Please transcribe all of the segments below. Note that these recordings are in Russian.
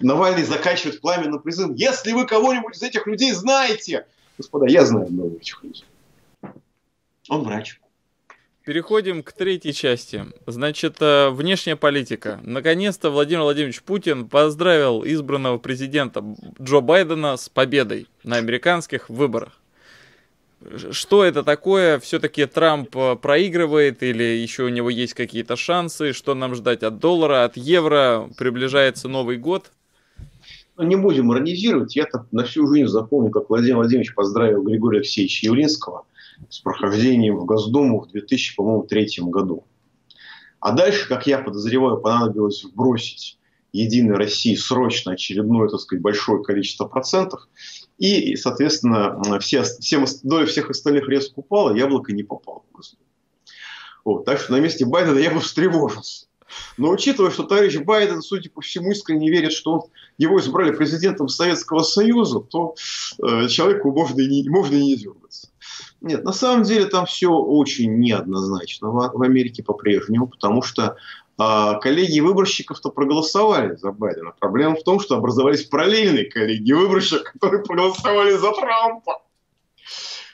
Навальный заканчивает пламенным призывом. Если вы кого-нибудь из этих людей знаете, господа, я знаю много этих людей. Он врач. Переходим к третьей части. Значит, э, внешняя политика. Наконец-то Владимир Владимирович Путин поздравил избранного президента Джо Байдена с победой на американских выборах. Что это такое? Все-таки Трамп э, проигрывает или еще у него есть какие-то шансы? Что нам ждать от доллара, от евро? Приближается Новый год. Ну, не будем иронизировать. Я-то на всю жизнь запомню, как Владимир Владимирович поздравил Григория Алексеевича Явлинского – с прохождением в Госдуму в 2003 году. А дальше, как я подозреваю, понадобилось бросить Единой России срочно очередное, так сказать, большое количество процентов. И, соответственно, все, всем, доля всех остальных резко упала, яблоко не попало в Госдуму. Вот, так что на месте Байдена я бы встревожился. Но учитывая, что товарищ Байден, судя по всему, искренне верит, что он, его избрали президентом Советского Союза, то э, человеку можно и не, можно и не дергаться. Нет, на самом деле там все очень неоднозначно в, в Америке по-прежнему, потому что а, коллеги выборщиков-то проголосовали за Байдена. Проблема в том, что образовались параллельные коллеги выборщиков, которые проголосовали за Трампа.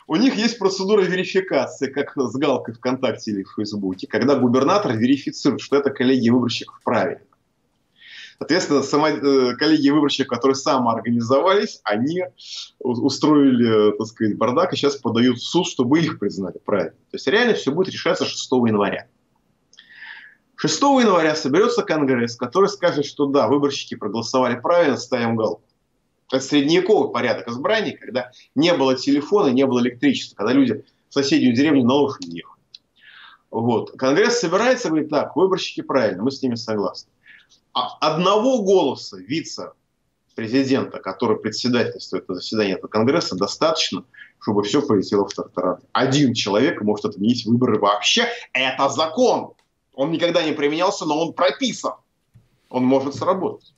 У них есть процедура верификации, как с галкой ВКонтакте или в Фейсбуке, когда губернатор верифицирует, что это коллеги выборщиков правильно. Соответственно, сама, э, коллеги выборщиков, которые самоорганизовались, они устроили, так сказать, бардак и сейчас подают в суд, чтобы их признали правильно. То есть реально все будет решаться 6 января. 6 января соберется Конгресс, который скажет, что да, выборщики проголосовали правильно, ставим галку. Средневековый порядок избраний, когда не было телефона, не было электричества, когда люди в соседнюю деревню на лошади ехали. Вот. Конгресс собирается говорит, так, выборщики правильно, мы с ними согласны. А одного голоса вице-президента, который председательствует на заседании этого Конгресса, достаточно, чтобы все полетело в тартарары. Один человек может отменить выборы вообще. Это закон. Он никогда не применялся, но он прописан. Он может сработать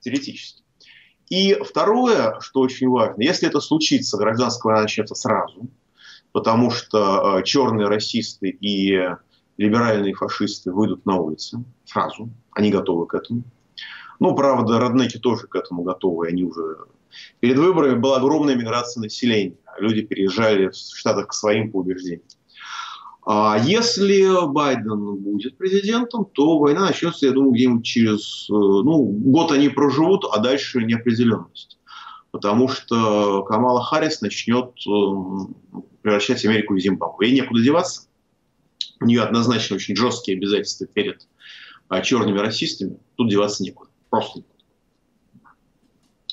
теоретически. И второе, что очень важно, если это случится, гражданская война начнется сразу, потому что э, черные расисты и либеральные фашисты выйдут на улицы сразу, они готовы к этому. Ну, правда, роднеки тоже к этому готовы, они уже... Перед выборами была огромная миграция населения, люди переезжали в Штатах к своим по убеждениям. А если Байден будет президентом, то война начнется, я думаю, где-нибудь через ну, год они проживут, а дальше неопределенность. Потому что Камала Харрис начнет э, превращать Америку в Зимбабве. Ей некуда деваться. У нее однозначно очень жесткие обязательства перед а, черными расистами. Тут деваться некуда. Просто некуда.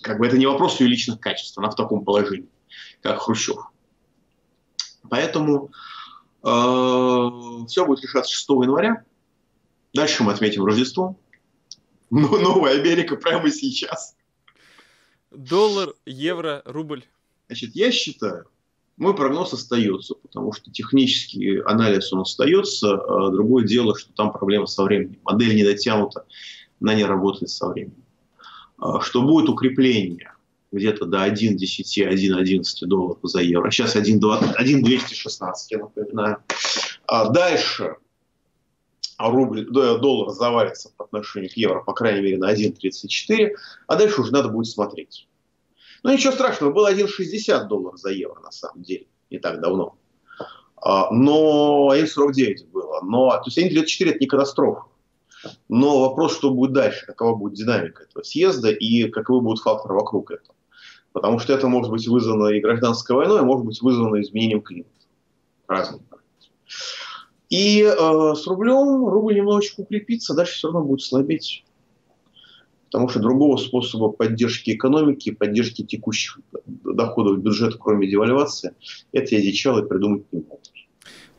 Как бы это не вопрос ее личных качеств. Она в таком положении, как Хрущев. Поэтому Э, все будет решаться 6 января. Дальше мы отметим Рождество. Ну, новая Америка прямо сейчас. Доллар, евро, рубль. Значит, я считаю, мой прогноз остается, потому что технический анализ он остается. А другое дело, что там проблема со временем. Модель не дотянута, она не работает со временем. А что будет укрепление где-то до 1,10, 1,11 долларов за евро. Сейчас 1,216, я напоминаю. А дальше рубль, доллар завалится по отношению к евро, по крайней мере, на 1,34, а дальше уже надо будет смотреть. Ну, ничего страшного, было 1,60 долларов за евро, на самом деле, не так давно. А, но 1,49 было. Но, то есть 1,34 это не катастрофа. Но вопрос, что будет дальше, какова будет динамика этого съезда и каковы будут факторы вокруг этого. Потому что это может быть вызвано и гражданской войной, а может быть вызвано изменением климата. Разные. И э, с рублем рубль немножечко укрепится, дальше все равно будет слабеть. Потому что другого способа поддержки экономики, поддержки текущих доходов бюджета, кроме девальвации, это я дичал и придумать не могу.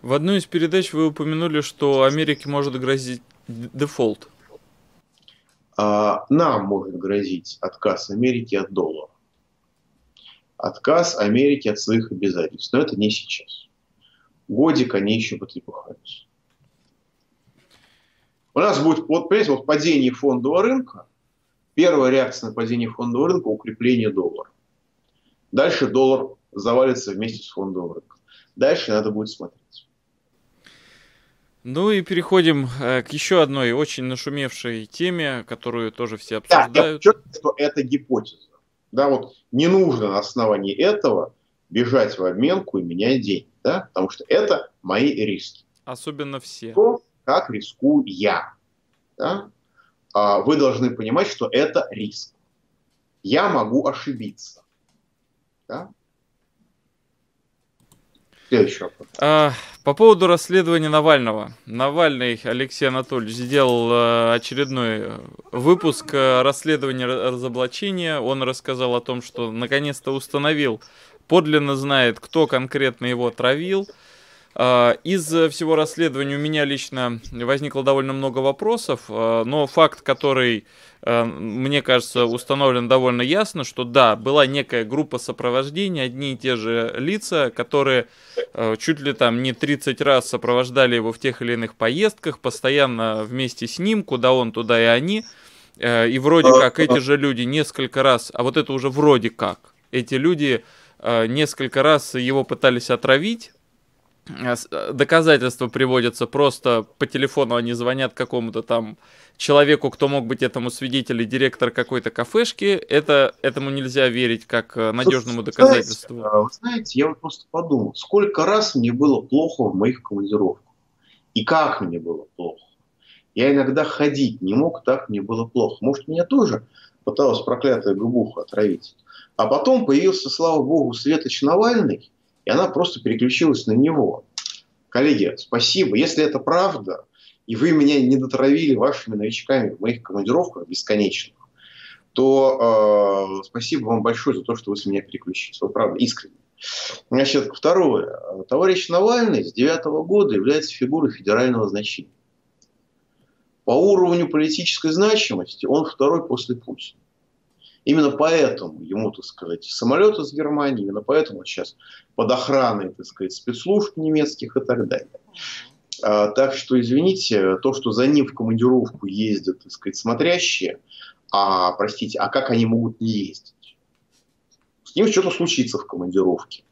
В одной из передач вы упомянули, что Америке может грозить дефолт. А, нам может грозить отказ Америки от доллара отказ Америки от своих обязательств. Но это не сейчас. Годик они еще потрепыхаются. У нас будет, вот, понимаете, вот падение фондового рынка, первая реакция на падение фондового рынка – укрепление доллара. Дальше доллар завалится вместе с фондовым рынком. Дальше надо будет смотреть. Ну и переходим э, к еще одной очень нашумевшей теме, которую тоже все обсуждают. Да, я что это гипотеза. Да, вот не нужно на основании этого бежать в обменку и менять деньги, да, потому что это мои риски. Особенно все. То, как рискую я. Да? А вы должны понимать, что это риск. Я могу ошибиться. Да? Следующий вопрос. А, по поводу расследования Навального. Навальный Алексей Анатольевич сделал э, очередной э, выпуск э, расследования разоблачения. Он рассказал о том, что наконец-то установил, подлинно знает, кто конкретно его травил. А, из всего расследования у меня лично возникло довольно много вопросов, но факт, который Э, мне кажется, установлен довольно ясно, что да, была некая группа сопровождения, одни и те же лица, которые чуть ли там не 30 раз сопровождали его в тех или иных поездках, постоянно вместе с ним, куда он, туда и они. И вроде как эти же люди несколько раз, а вот это уже вроде как, эти люди несколько раз его пытались отравить, доказательства приводятся просто по телефону, они звонят какому-то там человеку, кто мог быть этому свидетелем, директор какой-то кафешки, это, этому нельзя верить как э, надежному доказательству. Знаете, а, вы знаете, я вот просто подумал, сколько раз мне было плохо в моих командировках. И как мне было плохо. Я иногда ходить не мог, так мне было плохо. Может, меня тоже пыталась проклятая губуха отравить. А потом появился, слава богу, Светоч Навальный, и она просто переключилась на него. Коллеги, спасибо. Если это правда, и вы меня не дотравили вашими новичками в моих командировках бесконечных, то э, спасибо вам большое за то, что вы с меня переключились. Вы правда, искренне. Значит, второе. Товарищ Навальный с девятого года является фигурой федерального значения. По уровню политической значимости он второй после Путина. Именно поэтому ему, так сказать, самолет из Германии, именно поэтому он сейчас под охраной, так сказать, спецслужб немецких и так далее. А, так что, извините, то, что за ним в командировку ездят, так сказать, смотрящие, а, простите, а как они могут не ездить? С ним что-то случится в командировке.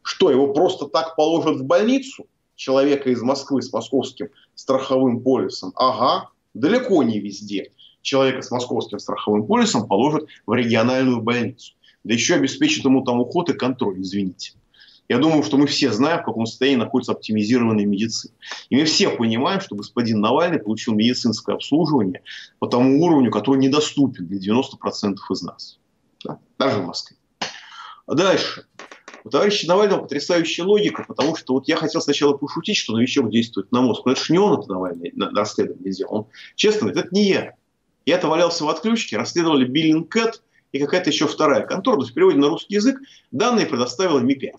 Что, его просто так положат в больницу? Человека из Москвы с московским страховым полисом? Ага, далеко не везде. Человека с московским страховым полисом положат в региональную больницу. Да еще обеспечат ему там уход и контроль, извините. Я думаю, что мы все знаем, в каком состоянии находится оптимизированная медицина. И мы все понимаем, что господин Навальный получил медицинское обслуживание по тому уровню, который недоступен для 90% из нас. Да? Даже в Москве. А дальше. У товарища Навального потрясающая логика, потому что вот я хотел сначала пошутить, что новичок действует на мозг. Но это же не он это Навальный на, на расследование сделал. Он честно говорит, это не я. Я-то валялся в отключке, расследовали Биллинг и какая-то еще вторая контора. То есть в переводе на русский язык данные предоставила Ми-5.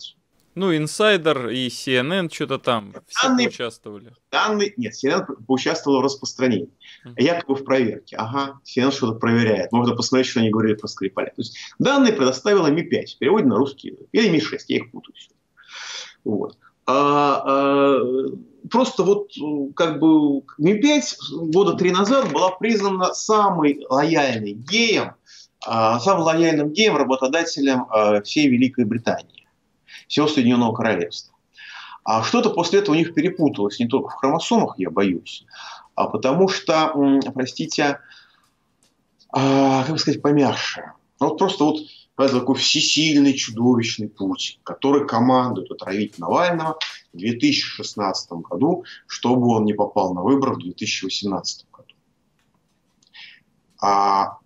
Ну, Инсайдер и CNN что-то там все данные, участвовали. Данные, нет, CNN поучаствовала в распространении. Uh-huh. Якобы в проверке. Ага, CNN что-то проверяет. Можно посмотреть, что они говорили про Скрипаля. То есть данные предоставила Ми-5 в переводе на русский язык. Или Ми-6, я их путаю. Вот. А, а, просто вот как бы Ми-5 года три назад была признана самой лояльной геем, а, самым лояльным геем работодателем а, всей Великой Британии всего Соединенного Королевства. А что-то после этого у них перепуталось не только в хромосомах, я боюсь, а потому что, простите, а, как сказать, помягче. Вот просто вот такой всесильный, чудовищный Путин, который командует отравить Навального в 2016 году, чтобы он не попал на выборы в 2018 году. А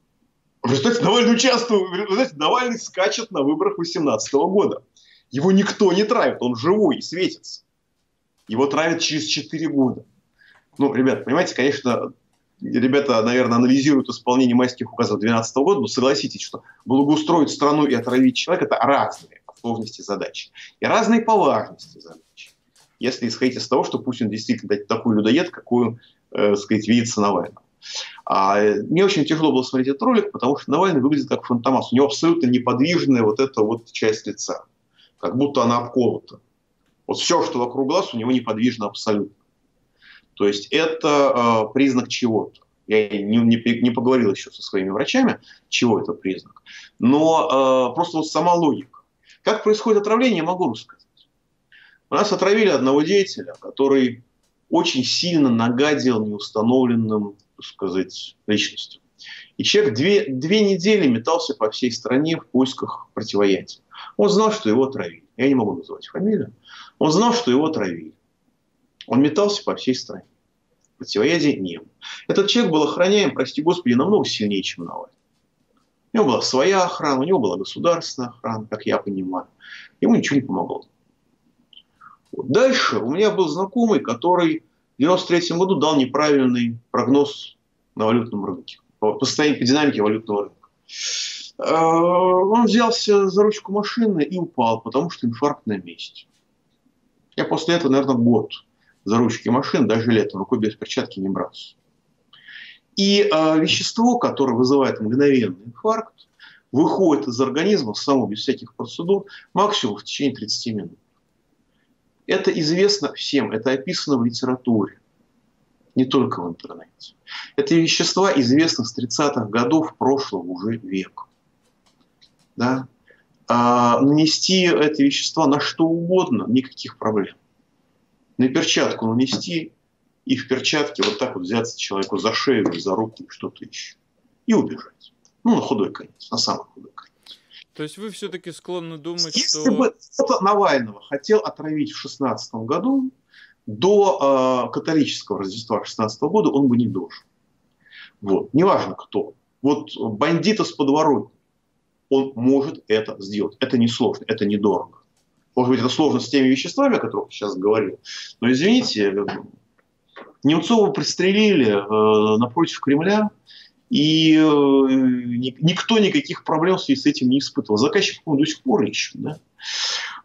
в результате Навальный участвует, в результате Навальный скачет на выборах 2018 года. Его никто не травит, он живой и светится. Его травят через 4 года. Ну, ребят, понимаете, конечно, ребята, наверное, анализируют исполнение майских указов 2012 года, но согласитесь, что благоустроить страну и отравить человека – это разные по сложности задачи. И разные по важности задачи. Если исходить из того, что Путин действительно такой людоед, какую, э, сказать, видится Навального. А, мне очень тяжело было смотреть этот ролик, потому что Навальный выглядит как фантомас. У него абсолютно неподвижная вот эта вот часть лица как будто она обколота. Вот все, что вокруг глаз, у него неподвижно абсолютно. То есть это э, признак чего-то. Я не, не, не поговорил еще со своими врачами, чего это признак. Но э, просто вот сама логика. Как происходит отравление, я могу рассказать. У нас отравили одного деятеля, который очень сильно нагадил неустановленным, так сказать, личностям. И человек две, две недели метался по всей стране в поисках противоядия. Он знал, что его отравили. Я не могу называть фамилию. Он знал, что его отравили. Он метался по всей стране. Противоядия не было. Этот человек был охраняем, прости господи, намного сильнее, чем Навальный. У него была своя охрана, у него была государственная охрана, как я понимаю. Ему ничего не помогло. Вот. Дальше у меня был знакомый, который в 93 году дал неправильный прогноз на валютном рынке, по, по состоянию, по динамике валютного рынка. Э, он взялся за ручку машины и упал, потому что инфаркт на месте. Я после этого, наверное, год за ручки машин, даже летом, рукой без перчатки не брался. И э, вещество, которое вызывает мгновенный инфаркт, выходит из организма само без всяких процедур максимум в течение 30 минут. Это известно всем, это описано в литературе, не только в интернете. Это вещества известны с 30-х годов прошлого уже века. Да? А нанести это вещество на что угодно, никаких проблем. На перчатку нанести и в перчатке вот так вот взяться человеку за шею или за руки, что-то еще. И убежать. Ну, на худой конец, на самый худой конец. То есть вы все-таки склонны думать, Если что... бы кто Навального хотел отравить в 16 году, до э, католического Рождества 16 года он бы не дожил. Вот. Неважно кто. Вот бандита с подворотни, он может это сделать. Это не сложно, это недорого. Может быть, это сложно с теми веществами, о которых я сейчас говорил. Но извините, Немцова пристрелили э, напротив Кремля, и э, никто никаких проблем в связи с этим не испытывал. Заказчик, по до сих пор ищет. Да?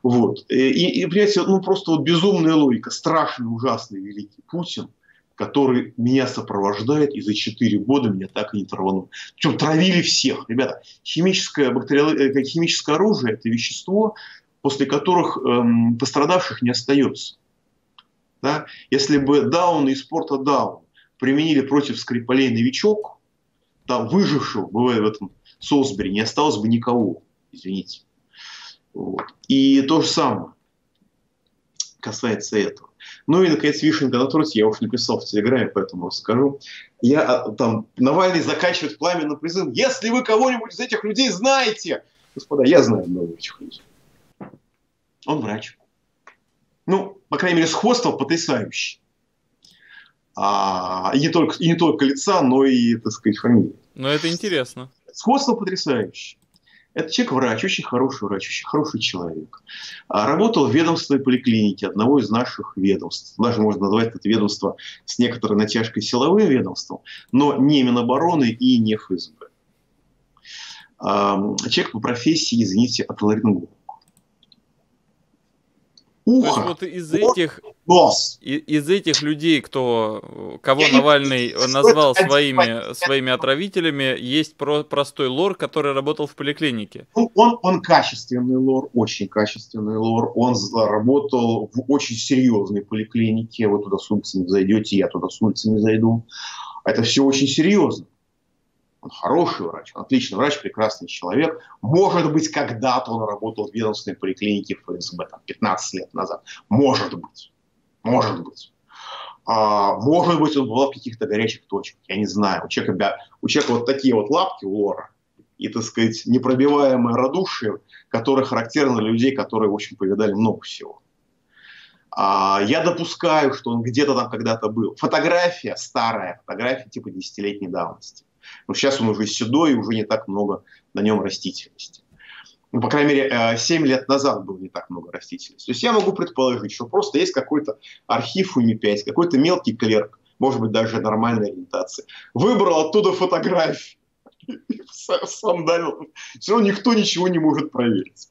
Вот. И, и, понимаете, ну просто вот безумная логика, страшный, ужасный, великий Путин, который меня сопровождает и за 4 года меня так и не траванул. Причем травили всех. Ребята, химическое, бактериал... Э, химическое оружие – это вещество, после которых эм, пострадавших не остается. Да? Если бы Даун из спорта Даун применили против Скрипалей новичок, там выжившего, бывает в этом Солсбери, не осталось бы никого, извините. Вот. И то же самое касается этого. Ну и, наконец, вишенка на торте, я уж написал в Телеграме, поэтому расскажу. Я а, там, Навальный заканчивает пламенным призывом, если вы кого-нибудь из этих людей знаете, господа, я знаю много этих людей. Он врач. Ну, по крайней мере, сходство потрясающее а, и, не только, и не только лица, но и, так сказать, фамилии. Но это интересно. Сходство потрясающее. Это человек врач, очень хороший врач, очень хороший человек. А, работал в ведомстве поликлиники одного из наших ведомств. Даже можно назвать это ведомство с некоторой натяжкой силовым ведомством, но не Минобороны и не ФСБ. А, человек по профессии, извините, отоларинголог ухо, вот из этих, нос. Из этих людей, кто, кого Я Навальный не... назвал своими, своими отравителями, есть про, простой лор, который работал в поликлинике. Ну, он, он качественный лор, очень качественный лор. Он работал в очень серьезной поликлинике. Вы туда с улицы не зайдете, я туда с улицы не зайду. Это все очень серьезно. Он хороший врач, он отличный врач, прекрасный человек. Может быть, когда-то он работал в ведомственной поликлинике ФСБ, там, 15 лет назад. Может быть. Может быть. А, может быть, он был в каких-то горячих точках. Я не знаю. У человека, у человека вот такие вот лапки у Лора и, так сказать, непробиваемое радушие, которое характерно для людей, которые, в общем, повидали много всего. А, я допускаю, что он где-то там когда-то был. Фотография старая, фотография типа десятилетней давности. Но сейчас он уже седой, и уже не так много на нем растительности. Ну, по крайней мере, 7 э, лет назад было не так много растительности. То есть я могу предположить, что просто есть какой-то архив УНИ-5, какой-то мелкий клерк, может быть, даже нормальной ориентации. Выбрал оттуда фотографию. Сам дал. Все равно никто ничего не может проверить.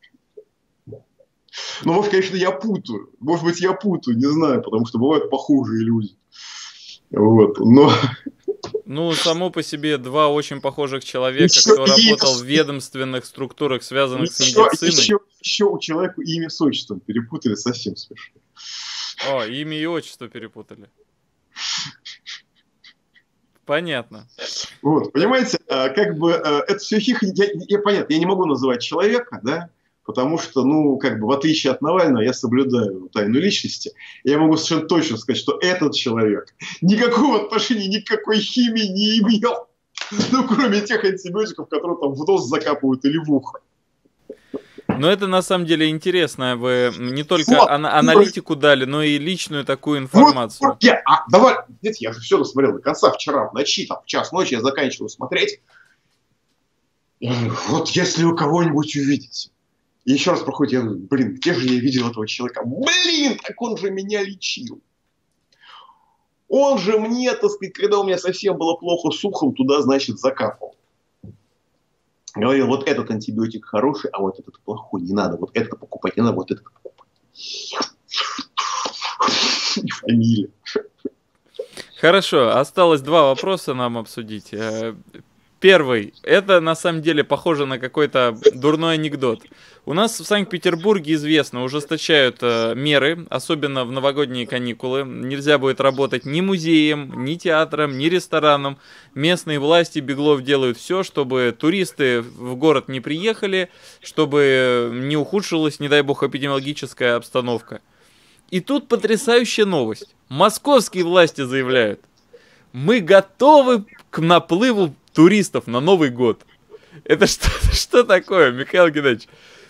Ну, может, конечно, я путаю. Может быть, я путаю, не знаю, потому что бывают похожие люди. Вот. Но ну, само по себе два очень похожих человека, еще кто работал в ведомственных структурах, связанных еще, с медициной. Еще, еще у человека имя с отчеством перепутали совсем смешно. О, имя и отчество перепутали. Понятно. Вот, понимаете, а, как бы а, это все хихонь, я, я, понятно, я не могу называть человека, да, потому что, ну, как бы, в отличие от Навального, я соблюдаю тайну личности. Я могу совершенно точно сказать, что этот человек никакого отношения, никакой химии не имел, ну, кроме тех антибиотиков, которые там в нос закапывают или в ухо. Но это на самом деле интересно. Вы не только вот, ан- аналитику дали, но и личную такую информацию. Вот, я, а, давай, видите, я же все досмотрел до конца вчера в ночи, там, в час ночи я заканчиваю смотреть. Вот если вы кого-нибудь увидите, еще раз проходит, я говорю, блин, где же я видел этого человека? Блин, так он же меня лечил. Он же мне, так сказать, когда у меня совсем было плохо с ухом, туда, значит, закапывал говорил, вот этот антибиотик хороший, а вот этот плохой, не надо, вот это покупать, не надо, вот этот покупать. Фамилия. Хорошо, осталось два вопроса нам обсудить. Первый. Это на самом деле похоже на какой-то дурной анекдот. У нас в Санкт-Петербурге известно, ужесточают э, меры, особенно в новогодние каникулы. Нельзя будет работать ни музеем, ни театром, ни рестораном. Местные власти Беглов делают все, чтобы туристы в город не приехали, чтобы не ухудшилась, не дай бог, эпидемиологическая обстановка. И тут потрясающая новость. Московские власти заявляют, мы готовы к наплыву туристов на Новый год. Это что, что такое, Михаил Геннадьевич?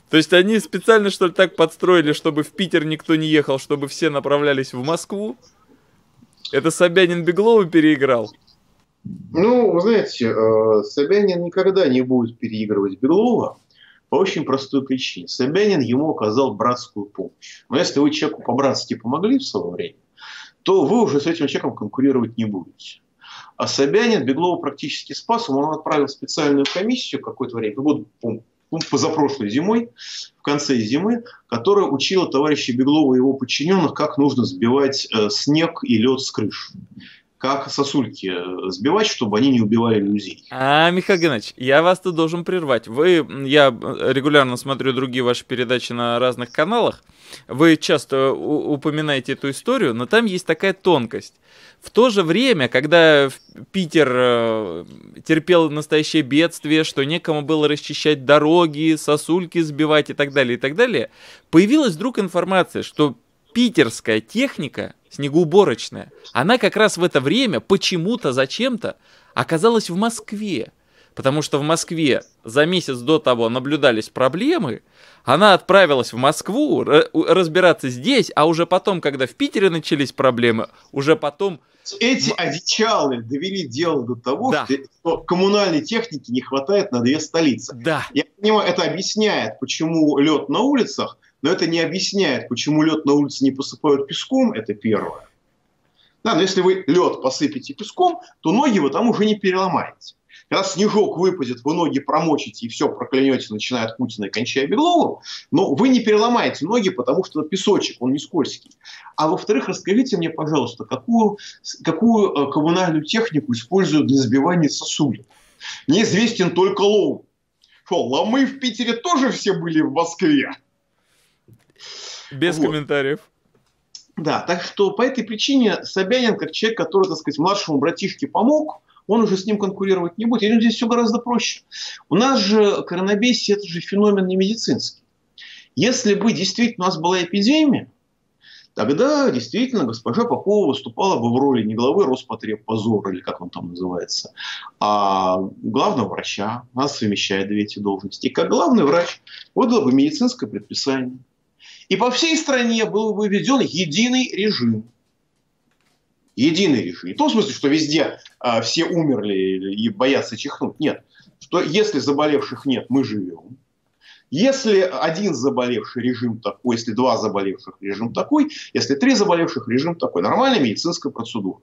То есть они специально, что ли, так подстроили, чтобы в Питер никто не ехал, чтобы все направлялись в Москву? Это Собянин Беглова переиграл? Ну, вы знаете, э, Собянин никогда не будет переигрывать Беглова по очень простой причине. Собянин ему оказал братскую помощь. Но если вы человеку по-братски помогли в свое время, то вы уже с этим человеком конкурировать не будете. А Собянин Беглова практически спас, он отправил специальную комиссию какое-то время, вот, позапрошлой зимой, в конце зимы, которая учила товарища Беглова и его подчиненных, как нужно сбивать э, снег и лед с крыш как сосульки э, сбивать, чтобы они не убивали людей. А, Михаил Геннадьевич, я вас тут должен прервать. Вы, я регулярно смотрю другие ваши передачи на разных каналах. Вы часто упоминаете эту историю, но там есть такая тонкость. В то же время, когда Питер э, терпел настоящее бедствие, что некому было расчищать дороги, сосульки сбивать и так далее, и так далее, появилась вдруг информация, что питерская техника, снегоуборочная, она как раз в это время почему-то, зачем-то оказалась в Москве. Потому что в Москве за месяц до того наблюдались проблемы, она отправилась в Москву разбираться здесь, а уже потом, когда в Питере начались проблемы, уже потом эти одичалы довели дело до того, да. что коммунальной техники не хватает на две столицы. Да. Я понимаю, это объясняет, почему лед на улицах, но это не объясняет, почему лед на улице не посыпают песком, это первое. Да, но если вы лед посыпете песком, то ноги вы там уже не переломаете. Когда снежок выпадет, вы ноги промочите и все проклянете, начиная от Путина и кончая Бегловым, но вы не переломаете ноги, потому что песочек, он не скользкий. А во-вторых, расскажите мне, пожалуйста, какую, какую э, коммунальную технику используют для сбивания сосулек? Мне известен только лом. Что, ломы в Питере тоже все были в Москве? Без вот. комментариев. Да, так что по этой причине Собянин, как человек, который, так сказать, младшему братишке помог, он уже с ним конкурировать не будет. И здесь все гораздо проще. У нас же коронабесие – это же феномен не медицинский. Если бы действительно у нас была эпидемия, тогда действительно госпожа Попова выступала бы в роли не главы Роспотребпозора, или как он там называется, а главного врача. Она совмещает две эти должности. И как главный врач выдала бы медицинское предписание. И по всей стране был бы введен единый режим единый режим. Не в смысле, что везде а, все умерли и боятся чихнуть. Нет. Что если заболевших нет, мы живем. Если один заболевший режим такой, если два заболевших режим такой, если три заболевших режим такой. Нормальная медицинская процедура.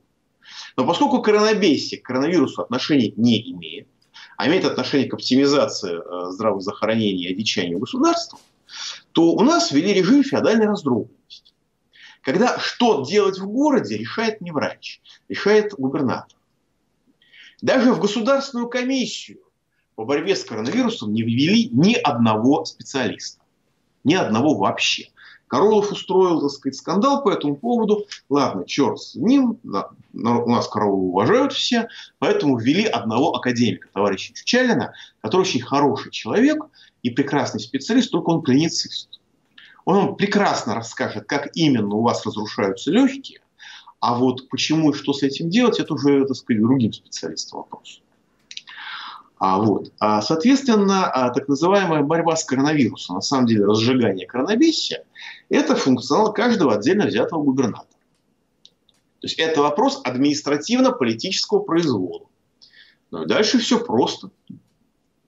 Но поскольку коронабесие к коронавирусу отношения не имеет, а имеет отношение к оптимизации э, здравых захоронений и одичанию государства, то у нас ввели режим феодальной раздробленности. Когда что делать в городе, решает не врач, решает губернатор. Даже в государственную комиссию по борьбе с коронавирусом не ввели ни одного специалиста. Ни одного вообще. Караулов устроил, так сказать, скандал по этому поводу. Ладно, черт с ним, да, у нас Караулова уважают все, поэтому ввели одного академика, товарища Чучалина, который очень хороший человек и прекрасный специалист, только он клиницист. Он вам прекрасно расскажет, как именно у вас разрушаются легкие, а вот почему и что с этим делать, это уже, так сказать, другим специалистам вопрос. А, вот. а, соответственно, а, так называемая борьба с коронавирусом, на самом деле разжигание коронавируса, это функционал каждого отдельно взятого губернатора. То есть это вопрос административно-политического произвола. Ну и дальше все просто.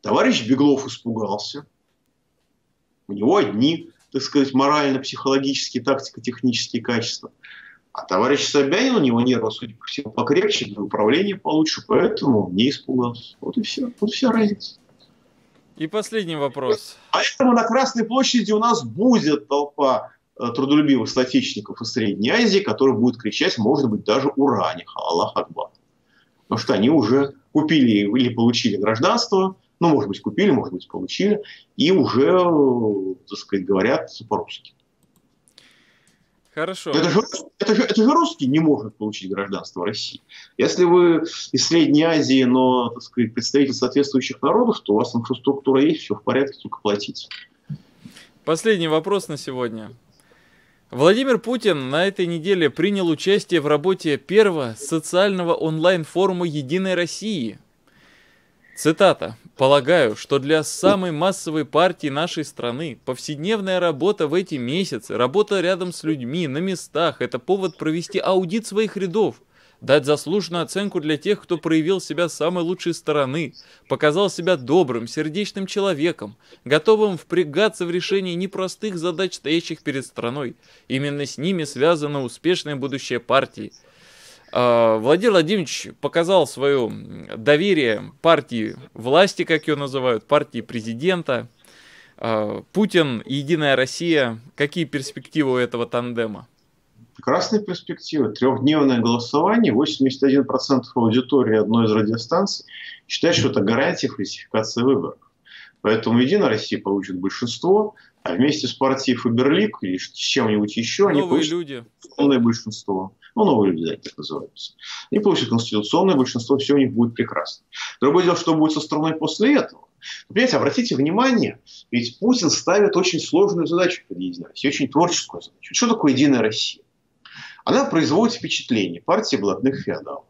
Товарищ Беглов испугался. У него одни, так сказать, морально-психологические, тактико-технические качества. А товарищ Собянин, у него нервы, судя по всему, покрепче, для управления получше, поэтому не испугался. Вот и все. Вот вся разница. И последний вопрос. Поэтому на Красной площади у нас будет толпа трудолюбивых статичников из Средней Азии, которые будут кричать, может быть, даже «Ура!», не «Аллах Акбар». Потому что они уже купили или получили гражданство, ну, может быть, купили, может быть, получили, и уже, э, так сказать, говорят по-русски. Хорошо. Это же, это, же, это же русский не может получить гражданство России. Если вы из Средней Азии, но, так сказать, представитель соответствующих народов, то у вас инфраструктура есть, все в порядке, только платить. Последний вопрос на сегодня. Владимир Путин на этой неделе принял участие в работе первого социального онлайн-форума «Единой России». Цитата. Полагаю, что для самой массовой партии нашей страны повседневная работа в эти месяцы, работа рядом с людьми, на местах – это повод провести аудит своих рядов, дать заслуженную оценку для тех, кто проявил себя с самой лучшей стороны, показал себя добрым, сердечным человеком, готовым впрягаться в решении непростых задач, стоящих перед страной. Именно с ними связано успешное будущее партии – а, Владимир Владимирович показал свое доверие партии власти, как ее называют, партии президента. А, Путин, Единая Россия. Какие перспективы у этого тандема? Прекрасные перспективы. Трехдневное голосование, 81% аудитории одной из радиостанций считает, что это гарантия фальсификации выборов. Поэтому Единая Россия получит большинство, а вместе с партией Фаберлик или с чем-нибудь еще Новые они получат люди. полное большинство ну, новые люди, так называются, и получат конституционное большинство, все у них будет прекрасно. Другое дело, что будет со страной после этого. Понимаете, обратите внимание, ведь Путин ставит очень сложную задачу перед Единой Россией, очень творческую задачу. Что такое Единая Россия? Она производит впечатление партии блатных феодалов.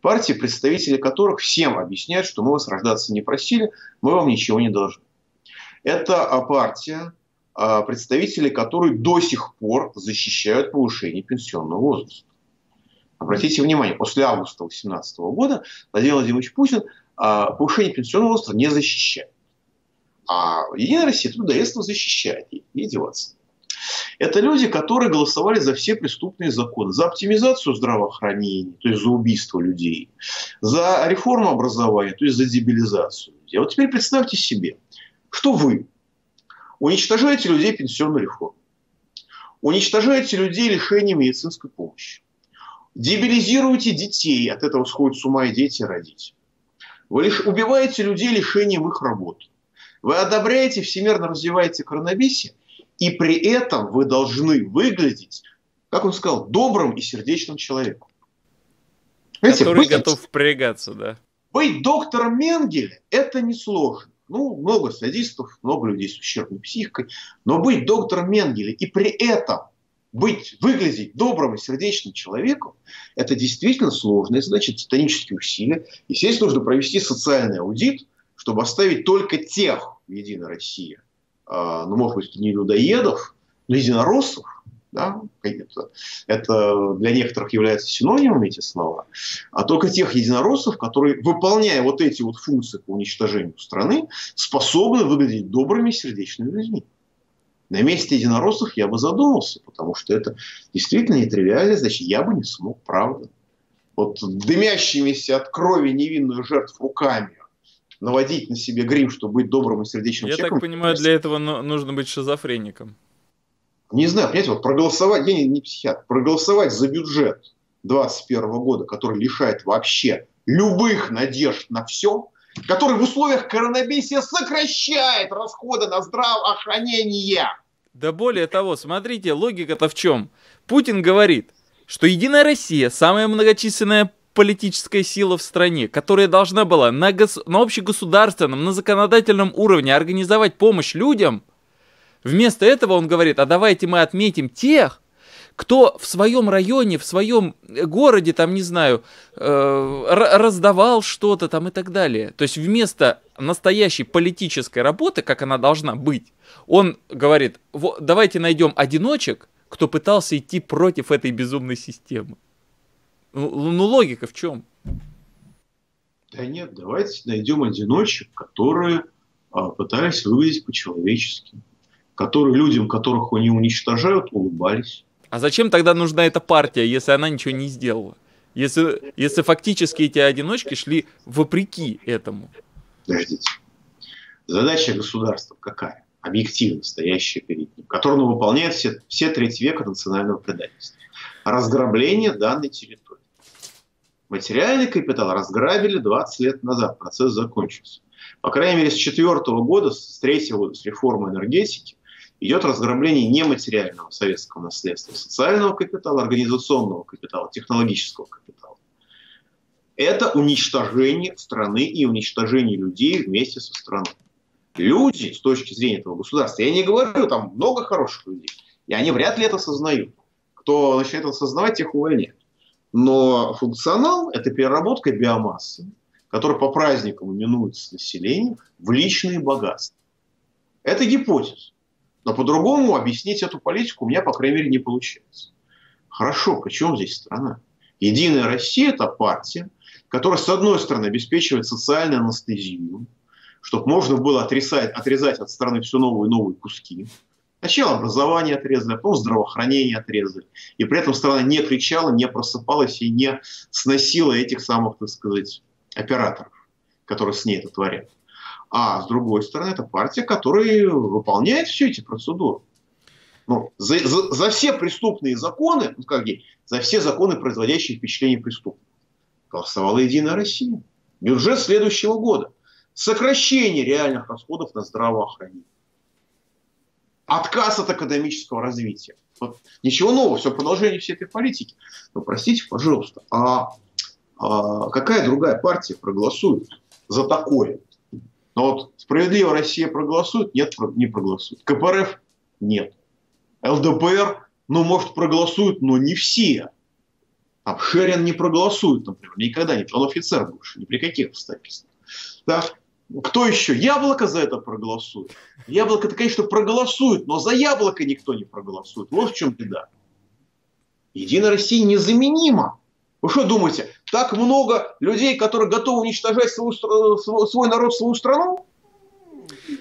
Партии, представители которых всем объясняют, что мы вас рождаться не просили, мы вам ничего не должны. Это а, партия, а, представители, которые до сих пор защищают повышение пенсионного возраста. Обратите внимание, после августа 2018 года Владимир Владимирович Путин а, повышение пенсионного возраста не защищает. А Единая Россия трудоедство защищает. И деваться. Это люди, которые голосовали за все преступные законы, за оптимизацию здравоохранения, то есть за убийство людей, за реформу образования, то есть за дебилизацию. А вот теперь представьте себе, что вы, Уничтожаете людей пенсионной реформы. Уничтожаете людей лишением медицинской помощи. Дебилизируете детей, от этого сходят с ума и дети, и родители. Вы лишь убиваете людей лишением их работы. Вы одобряете, всемирно развиваете коронавирус, и при этом вы должны выглядеть, как он сказал, добрым и сердечным человеком. Знаете, Который быть, готов впрягаться, да. Быть доктором Менгеля – это несложно. Ну, много садистов, много людей с ущербной психикой. Но быть доктором Менгеле и при этом быть, выглядеть добрым и сердечным человеком, это действительно сложно, это значит титанические усилия. И здесь нужно провести социальный аудит, чтобы оставить только тех в Единой России, ну, может быть, не людоедов, но единороссов, да, это, это для некоторых является синонимом эти слова, а только тех единороссов, которые, выполняя вот эти вот функции по уничтожению страны, способны выглядеть добрыми сердечными людьми. На месте единороссов я бы задумался, потому что это действительно нетривиально, значит, я бы не смог, правда. Вот дымящимися от крови невинную жертв руками наводить на себе грим, чтобы быть добрым и сердечным я человеком. Я так понимаю, для этого нужно быть шизофреником не знаю, понимаете, вот проголосовать, я не, не психиатр, проголосовать за бюджет 2021 года, который лишает вообще любых надежд на все, который в условиях коронавируса сокращает расходы на здравоохранение. Да более того, смотрите, логика-то в чем? Путин говорит, что Единая Россия самая многочисленная политическая сила в стране, которая должна была на, гос... на общегосударственном, на законодательном уровне организовать помощь людям, вместо этого он говорит, а давайте мы отметим тех, кто в своем районе, в своем городе, там, не знаю, э, раздавал что-то там и так далее. То есть вместо настоящей политической работы, как она должна быть, он говорит, давайте найдем одиночек, кто пытался идти против этой безумной системы. Ну, ну логика в чем? Да нет, давайте найдем одиночек, которые а, пытались выглядеть по-человечески. Которые людям, которых они уничтожают, улыбались. А зачем тогда нужна эта партия, если она ничего не сделала? Если, если фактически эти одиночки шли вопреки этому. Подождите. Задача государства какая? Объективно стоящая перед ним, которую выполняет все, все треть века национального предательства. Разграбление данной территории. Материальный капитал разграбили 20 лет назад, процесс закончился. По крайней мере, с четвертого года, с третьего года, с реформы энергетики, идет разграбление нематериального советского наследства, социального капитала, организационного капитала, технологического капитала. Это уничтожение страны и уничтожение людей вместе со страной. Люди, с точки зрения этого государства, я не говорю, там много хороших людей, и они вряд ли это осознают. Кто начинает это осознавать, тех увольняют. Но функционал – это переработка биомассы, которая по праздникам именуется населением, в личные богатства. Это гипотеза. Но по-другому объяснить эту политику у меня, по крайней мере, не получается. Хорошо, при чем здесь страна? Единая Россия – это партия, которая, с одной стороны, обеспечивает социальную анестезию, чтобы можно было отрезать, отрезать от страны все новые и новые куски. Сначала образование отрезали, а потом здравоохранение отрезали. И при этом страна не кричала, не просыпалась и не сносила этих самых, так сказать, операторов, которые с ней это творят. А с другой стороны, это партия, которая выполняет все эти процедуры. Ну, за, за, за все преступные законы, ну, как и за все законы, производящие впечатление преступных, голосовала Единая Россия. Бюджет следующего года. Сокращение реальных расходов на здравоохранение отказ от академического развития. Вот ничего нового, все продолжение всей этой политики. Но простите, пожалуйста, а, а какая другая партия проголосует за такое? Ну вот справедливая Россия проголосует? Нет, не проголосует. КПРФ? Нет. ЛДПР? Ну, может, проголосуют, но не все. Там Шерин не проголосует, например, никогда не. Он офицер больше, ни при каких обстоятельствах. Кто еще? Яблоко за это проголосует. Яблоко-то, конечно, проголосует, но за яблоко никто не проголосует. Вот в чем беда. Единая Россия незаменима. Вы что думаете, так много людей, которые готовы уничтожать свою, свой народ, свою страну?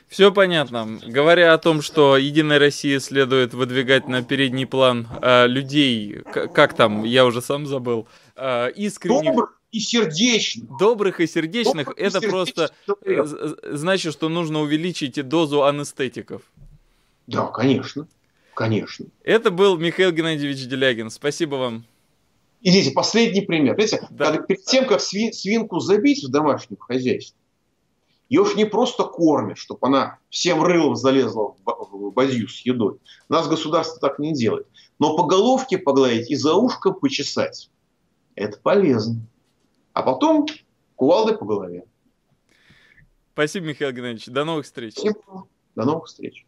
Все понятно. Говоря о том, что Единая Россия следует выдвигать на передний план э, людей, как там, я уже сам забыл, э, искренних... Добрых и сердечных. Добрых и сердечных, Добрых это и просто сердечных. значит, что нужно увеличить дозу анестетиков. Да, конечно. Конечно. Это был Михаил Геннадьевич Делягин. Спасибо вам. Идите, последний пример. Видите, да. перед тем, как свин, свинку забить в домашнем хозяйстве, ее ж не просто кормят, чтобы она всем рылом залезла в базью с едой. У нас государство так не делает. Но по головке погладить и за ушко почесать – это полезно а потом кувалдой по голове. Спасибо, Михаил Геннадьевич. До новых встреч. Спасибо. До новых встреч.